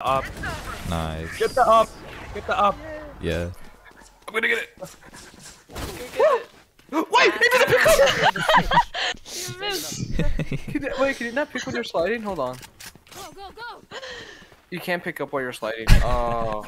Up. Nice. Get the op. Get the op. Yeah. I'm gonna get it. Wait, maybe the pick you missed. Can you, wait, can you not pick when you're sliding? Hold on. Go, go, go! You can't pick up while you're sliding. Oh.